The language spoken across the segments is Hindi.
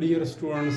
dear students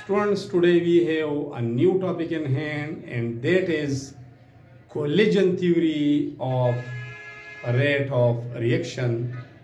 students today we have a new topic in hand and that is collision theory of rate of reaction.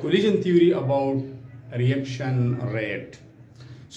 collision theory about reaction rate.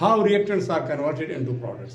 how reactants are converted into products.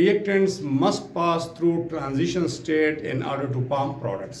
reactants must pass through transition state in order to form products.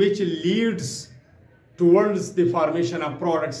which leads towards the formation of products.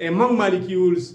among molecules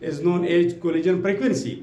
is known as collision frequency.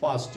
fast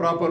proper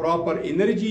proper energy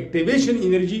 activation energy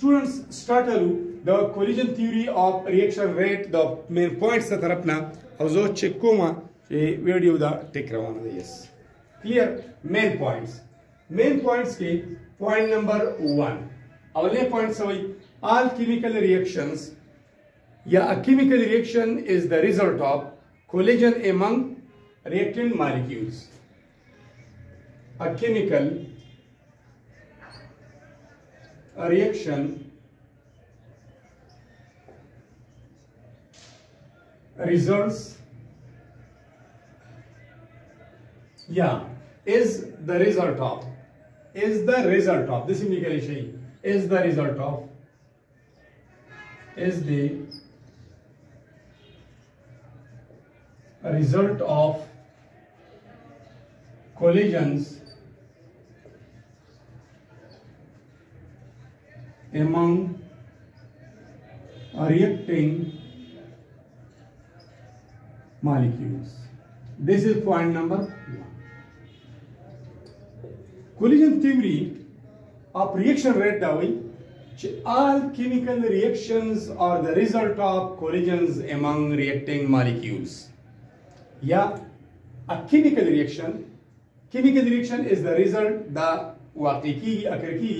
students start अलू the collision theory of reaction rate the main points ತರ ಅಪ್ನ ಅವಜೋ ಚೆಕ್ video da take ಟೆಕ್ ರವಾನದ S clear main points main points के point number 1 points points all chemical reactions ya yeah, a chemical reaction is the result of collision among reactant molecules a chemical a reaction results yeah is the result of is the result of this indication is the result of is the result of collisions among reacting molecules. This is point number 1 Collision theory of reaction rate dawai all chemical reactions are the result of collisions among reacting molecules. Yeah, a chemical reaction, chemical reaction is the result the वाकई की अगर की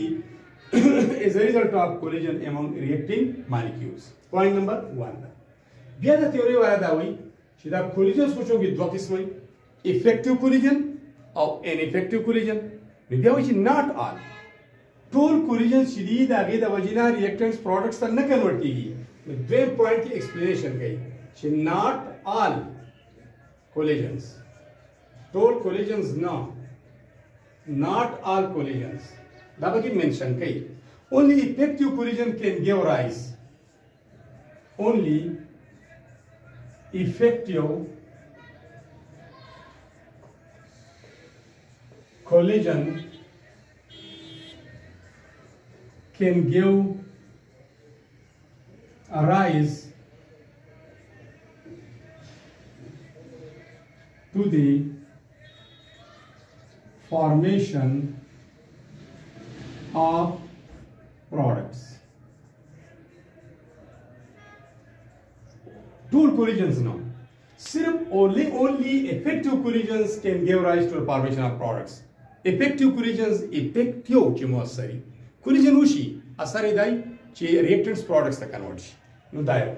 is a result of collision among reacting molecules. Point number one. Bihar theory वाला दावी सीधा collisions which will be दो किस्म हैं, effective collision or ineffective collision. Bihar which not all. Total collision सीधी दागे दवाजिना reactants products तक न convert की गई. दो point की explanation गई. शी not all collisions. Tool collisions no. Not all collisions. दाबा मेंशन कई only effective collision can give rise only effective collision can give rise to the formation of products. Tool collisions now. Syrup only, only effective collisions can give rise to the formation of products. Effective collisions, effective ce mă sări. Collision uși, asare dai ce reactants products te converge. Nu dai.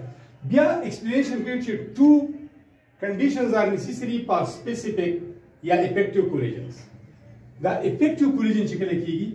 Bia explanation cred ce two conditions are necessary for specific या effective collisions. The effective collision ce că le chigi,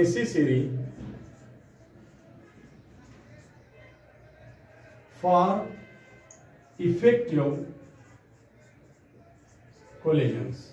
necessary for effective collisions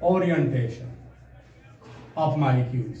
orientation of molecules.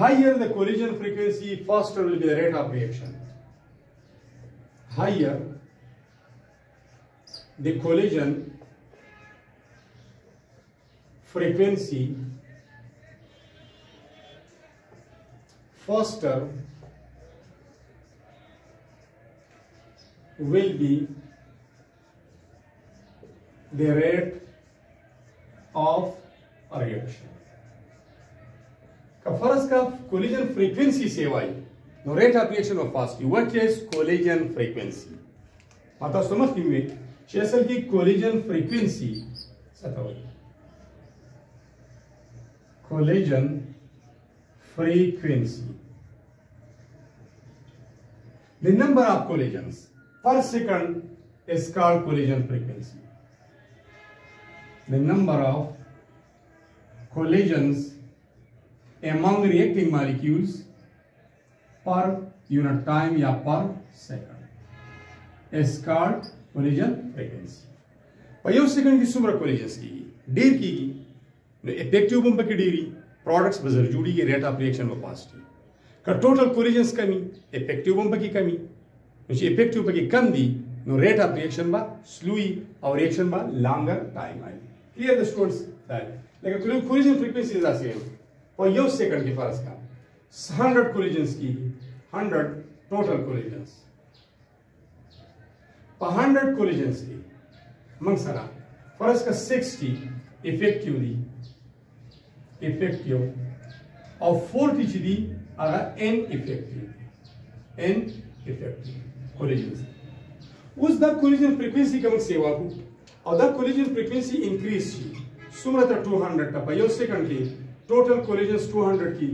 higher the collision frequency faster will be the rate of reaction. Higher the collision frequency faster will be the rate of reaction. का फ़र्ज़ का कोलिजन फ्रीक्वेंसी से वाई no rate of reaction of fast what is collision frequency माता समझ की जैसल की कोलिजन फ्रीक्वेंसी सतावन collision frequency. The number of collision per second स्कॉल collision frequency the number of collisions among reacting molecules per unit time या पर सेकंड स्कॉल कोलिजन प्रेगनेंसी पयो सेकंड की सुमर कोलिजन की डेर की की इफ़ेक्टिव बम पकी डेरी प्रोडक्ट्स बजर जुड़ी के रेट ऑफ़ रिएक्शन में पॉजिटिव का टोटल कोलिजन कमी इफ़ेक्टिव बम पकी कमी मुझे इफ़ेक्टिव पकी कम दी नो रेट ऑफ़ रिएक्शन बा स्लोई और रिएक्शन बा longer time I clear the students that लेकिन कोलिजन फ्रीक्वेंसी इज़ सेम और यो सेकंड के फ़र्स्ट का 100 कोलिजन की 100 total collisions per 100 collisions mang sara for us ka 60 effectively effective of 40 chidi are n effective n effective collisions उस द collision frequency का मंग सेवा हो और द collision frequency increase छी सुमरता 200 का पर यो सेकंड की total collisions 200 की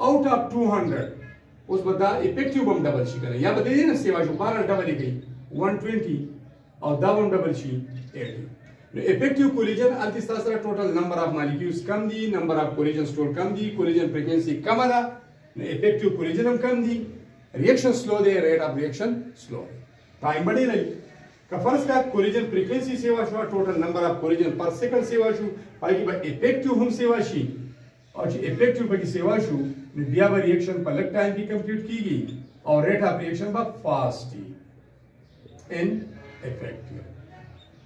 out of 200 उस बदा इफ़ेक्टिव बम डबल छी करे या बदे ना सेवा जो 12 डबल ही गई 120 of the one double C AD. The effective collision alti sasra total number of molecules come the number of collision store come the collision frequency कम आदा effective collision हम कम दी reaction slow they rate of reaction slow time बढ़ी रही का फ़र्ज़ का collision frequency सेवा शुआ total number of collision per second सेवा शु पाई बा effective हम सेवा शी और जी effective पर की सेवा शु बिया रिएक्शन पर लग टाइम की कंप्लीट की गई और रेट ऑफ़ रिएक्शन बा फास्ट ही and effective.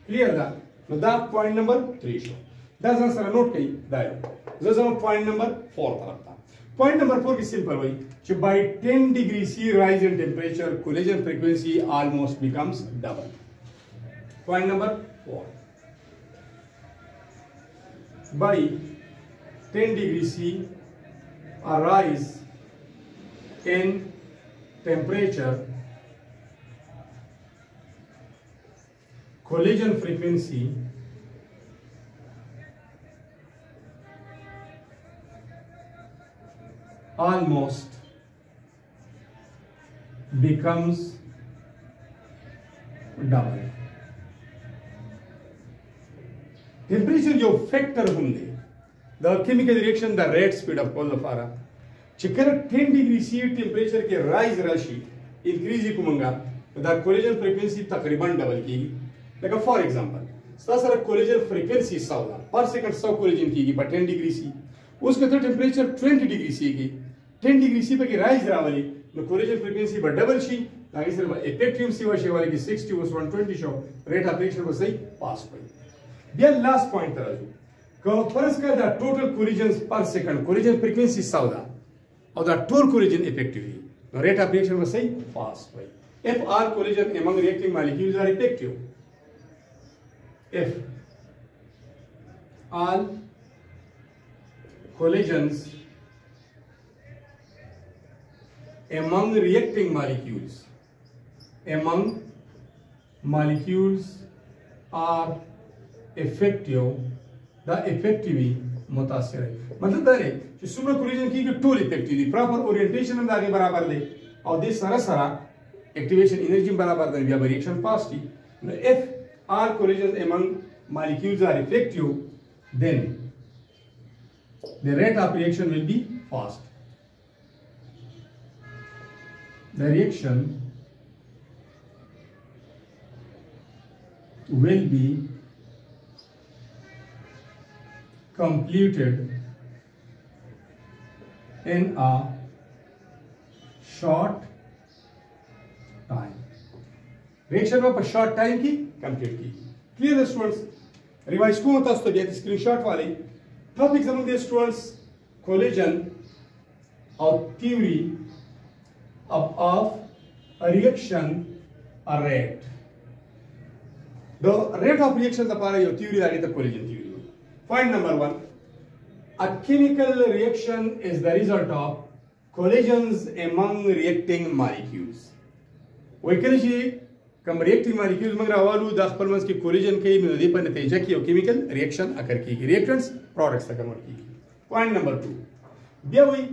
Clear that? Now that point number three show. That's answer note कही दायो. This is point number four करता. Point number four is simple भाई. so by 10 degree C rise in temperature, collision frequency almost becomes double. Point number four. By 10 degree C a rise in temperature collision frequency almost becomes double. Temperature जो factor होंगे the chemical reaction the rate speed of ara चिकर 10 degree C temperature के rise राशि increase ही कुमंगा the collision frequency तकरीबन डबल की like for example, sir collision frequency 100 per second 100 collision की पर 10 degree C. उसके तो टेम्परेचर 20 डिग्री सी की. 10 डिग्री सी पे की राइज रावली नो कोरिजन फ्रीक्वेंसी पर डबल शी लागे सर इफ़ेक्टिव सी की 60 was 120 शो रेट ऑफ़ रिएक्शन सही पास लास्ट पॉइंट तरह जो total collision per second collision frequency 100 दा. और कोलिजन नो रेट सही पास r collision among reacting molecules are effective. If all collisions among reacting molecules, among molecules are effective, the effectively मुतासर है मतलब दरे कि सुमर कोलिजन की कि टूल इफ़ेक्टिव प्रॉपर ओरिएंटेशन हम आगे बराबर ले और दे सारा सारा एक्टिवेशन एनर्जी बराबर दे बिया रिएक्शन पास की if all collisions among molecules are effective then the rate of reaction will be fast. The reaction will be completed in a short time. Reaction वापस शॉर्ट टाइम की कंप्लीट की क्लियर स्टूडेंट्स रिवाइज क्यों होता तो ये स्क्रीनशॉट वाले टॉपिक समझ दिए स्टूडेंट्स कोलिजन और थ्यूरी अब of reaction rate the rate of reaction तो पारा योर थ्यूरी आगे तो collision theory point number one a chemical reaction is the result of collisions among reacting molecules वही कह कम रिएक्टिव मॉलिक्यूल्स मगर अवालू द खपल मस की कोलिजन के में दे पर नतीजा की केमिकल रिएक्शन अकर की रिएक्टेंट्स प्रोडक्ट्स तक कन्वर्ट की पॉइंट नंबर 2 बिया वही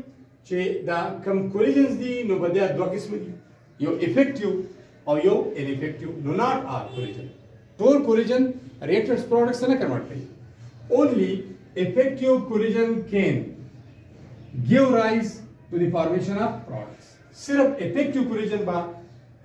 चे the come collisions the no बदे दो किस्म दी यो इफेक्टिव और यो ineffective no not are collision toll collision reactants products ना कन्वर्ट करी only effective collision can give rise to the formation of products सिर्फ इफेक्टिव कोलिजन बा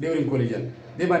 during collision. They by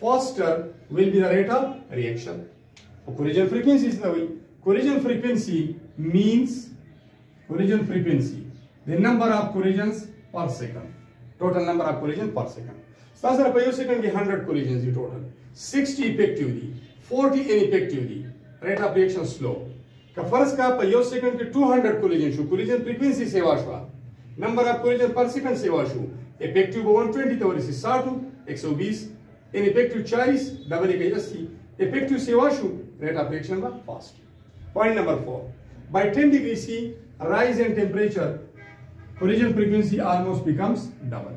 faster will be the rate of reaction. So, collision frequency is the way. Collision frequency means collision frequency the number of collisions per second total number of collisions per second stasar per second ki 100 collisions in total 60 effectively 40 ineffectively rate of reaction slow का फ़र्ज़ का per second के 200 collision शु collision frequency सेवा शु number of collision per second सेवा शु effective 120 तो इसी 60 120 ineffective 40 डबल एक 80 effective सेवा शु rate of reaction बा fast Point number 4. By 10 degree C, rise in temperature, collision frequency almost becomes double.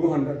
200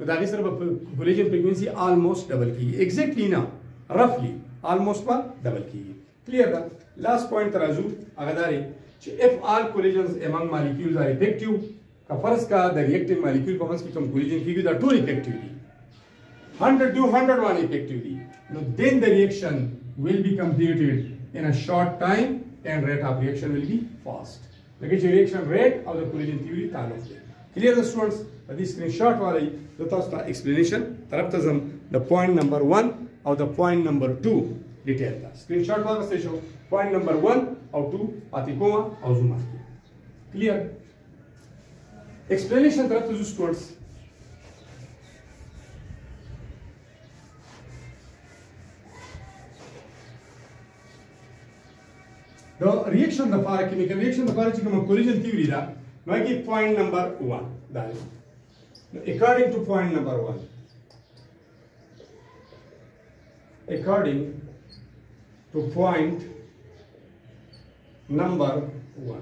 that is population frequency almost double की exactly ना roughly almost पर double की clear था last point तराजू अगर दारे if all collisions among molecules are effective का फ़र्ज़ का the reactive molecule पर की कम collision की the two effectively 100 to 101 effectively now then the reaction will be completed in a short time and rate of reaction will be fast लगेच रिएक्शन रेट और द कोलिजन थ्योरी ताल्लुक clear the students the screenshot wali the thoughts the explanation taraptazam the point number 1 or the point number 2 detail ta screenshot wala se show point number 1 or 2 atikoma or zuma clear explanation taraptazu students The reaction of our chemical reaction of our collision theory that, like point number one, that is. according to point number 1 according to point number 1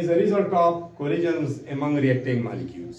is a result of collisions among reacting molecules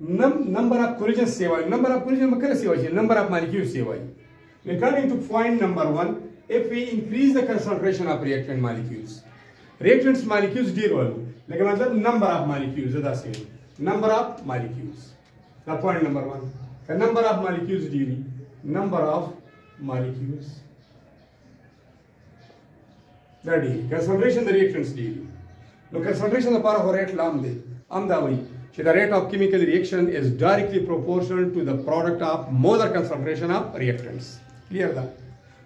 number of collisions सेवा number of collisions में सेवा चाहिए number of molecules सेवा according to point number one if we increase the concentration of reactant molecules reactants molecules dear वालों लेकिन मतलब number of molecules ज़्यादा से number of molecules the point number one the number of molecules dear number of molecules that is concentration the reactants dear no concentration the para ho rate lam de am da वही So the rate of chemical reaction is directly proportional to the product of molar concentration of reactants. Clear that?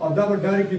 or that were directly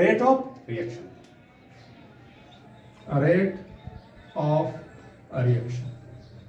rate of reaction. Rate of reaction.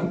1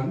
1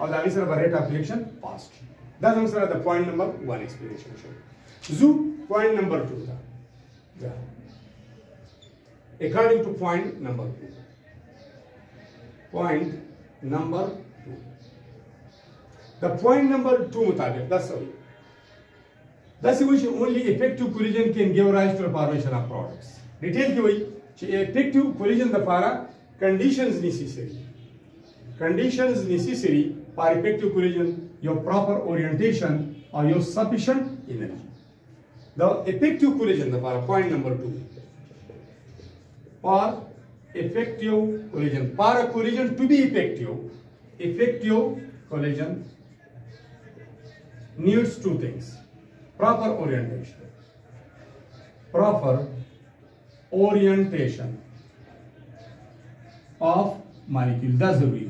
or the answer of rate of reaction fast. That's answer the point number one explanation. Zoo point number two. Yeah. According to point number two. Point number two. The point number two mutabik, that's how. That's which only effective collision can give rise to the formation of products. Detail ki वही effective collision para conditions necessary. Conditions necessary for effective collision, your proper orientation or your sufficient energy. The effective collision, the point number two. For effective collision, for a collision to be effective, effective collision needs two things. Proper orientation. Proper orientation of molecule. That's the way.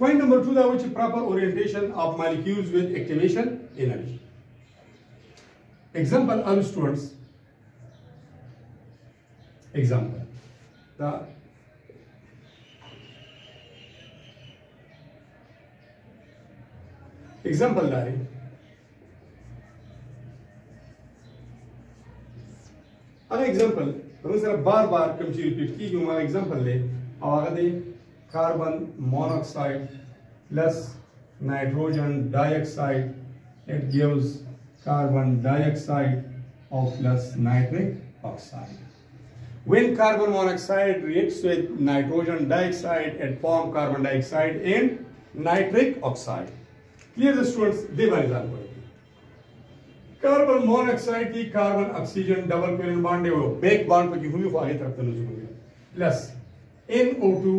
Point number two, that which proper orientation of molecules with activation energy. Example, our students. Example, the example दारे अब एग्जांपल तो सर बार बार कम चीज़ रिपीट की क्यों एग्जांपल ले आगे दे carbon monoxide plus nitrogen dioxide it gives carbon dioxide or plus nitric oxide. When carbon monoxide reacts with nitrogen dioxide, it forms carbon dioxide and nitric oxide. Clear the students? दे बार एग्ज़ाम कार्बन मोनोऑक्साइड की carbon oxygen double covalent bond है वो बैक बॉन्ड पर की हुई आगे तरफ़ तनुज हो प्लस NO2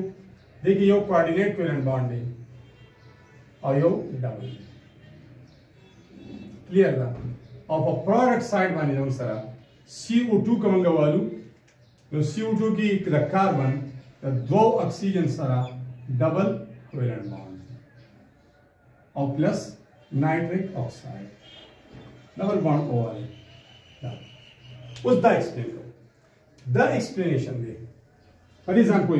देखिए यो कोऑर्डिनेट कोवेलेंट बॉन्ड है और यो डबल क्लियर दा और प्रोडक्ट साइड माने जौन सरा। CO2 कमंग वालू तो CO2 की द कार्बन द दो ऑक्सीजन सरा डबल कोवेलेंट बॉन्ड और plus nitric oxide double bond ओ वाले उस द एक्सप्लेन करो द एक्सप्लेनेशन दे फॉर एग्जांपल कोई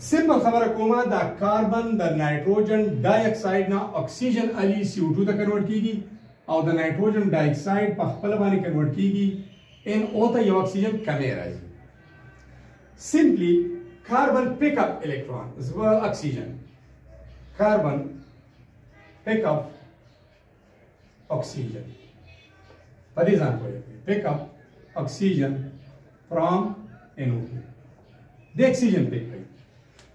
सिंपल खबर कोमा the carbon the nitrogen dioxide ना ऑक्सीजन अली सी ओ2 तक कन्वर्ट कीगी, और द नाइट्रोजन डाइऑक्साइड पखपल वाली कन्वर्ट कीगी, इन ओता ये ऑक्सीजन कमे रही simply carbon pick electron is व oxygen carbon pick oxygen for example pick oxygen from N O two the oxygen pick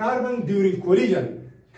carbon during collision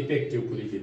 effective collision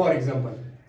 for example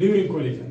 during collision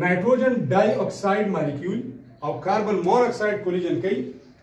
nitrogen dioxide molecule और कार्बन मोनोऑक्साइड कोलिजन कई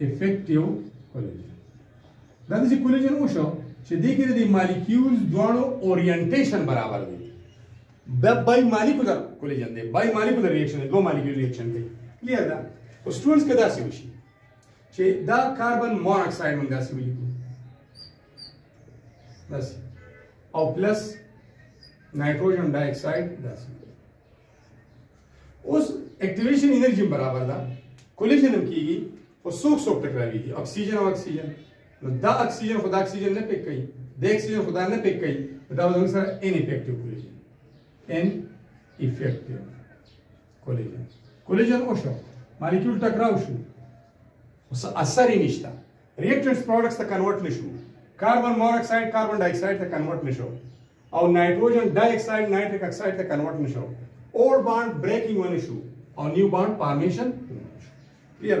effective collision. That is a collision ઓછો છે દેખી રીતે મોલેક્યુલ્સ દ્વારા ઓરિએન્ટેશન બરાબર હોય બાય મોલેક્યુલર કોલેજન દે બાય મોલેક્યુલર રિએક્શન દો મોલેક્યુલર રિએક્શન દે ક્લિયર દા તો સ્ટુડન્ટ્સ કે દાસી હોય છે દા કાર્બન મોનોક્સાઇડ માં દાસી હોય દાસી और प्लस नाइट्रोजन डाइऑक्साइड दासી उस एक्टिवेशन एनर्जी बराबर दा कोलिजन की वो सोख सोख थी ऑक्सीजन और ऑक्सीजन दा ऑक्सीजन खुदा ऑक्सीजन ने पिक कई दे ऑक्सीजन खुदा ने पिक कई दा वज़न sir ineffective collision ineffective collision. Collision oșo, molecule टकराव शू असर ही निश्ता रिएक्टेंट्स प्रोडक्ट्स तक कन्वर्ट निशू कार्बन मोनोऑक्साइड कार्बन डाइऑक्साइड तक कन्वर्ट निशो और नाइट्रोजन डाइऑक्साइड नाइट्रिक ऑक्साइड तक कन्वर्ट निशो ओल्ड बॉन्ड ब्रेकिंग वन इशू और new bond formation clear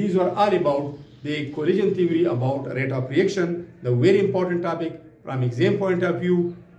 these were all about the collision theory about rate of reaction the very important topic from exam point of view